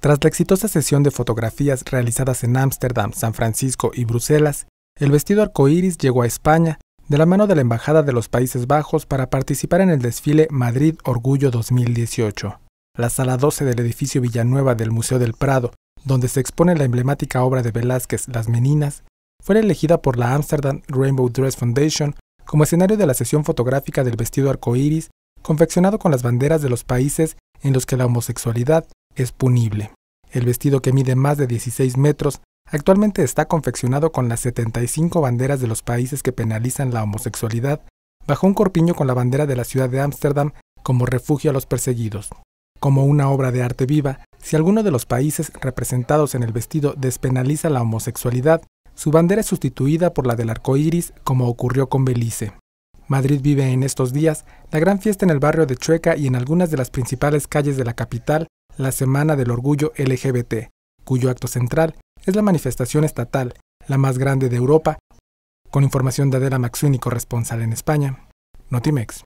Tras la exitosa sesión de fotografías realizadas en Ámsterdam, San Francisco y Bruselas, el vestido arcoíris llegó a España de la mano de la Embajada de los Países Bajos para participar en el desfile Madrid Orgullo 2018. La sala 12 del edificio Villanueva del Museo del Prado, donde se expone la emblemática obra de Velázquez Las Meninas, fue elegida por la Amsterdam Rainbow Dress Foundation como escenario de la sesión fotográfica del vestido arcoíris, confeccionado con las banderas de los países en los que la homosexualidad es punible. El vestido que mide más de 16 metros actualmente está confeccionado con las 75 banderas de los países que penalizan la homosexualidad, bajo un corpiño con la bandera de la ciudad de Ámsterdam como refugio a los perseguidos. Como una obra de arte viva, si alguno de los países representados en el vestido despenaliza la homosexualidad, su bandera es sustituida por la del arco iris, como ocurrió con Belice. Madrid vive en estos días la gran fiesta en el barrio de Chueca y en algunas de las principales calles de la capital, la Semana del Orgullo LGBT, cuyo acto central es la manifestación estatal, la más grande de Europa, con información de Adela Maxwini, corresponsal en España. Notimex.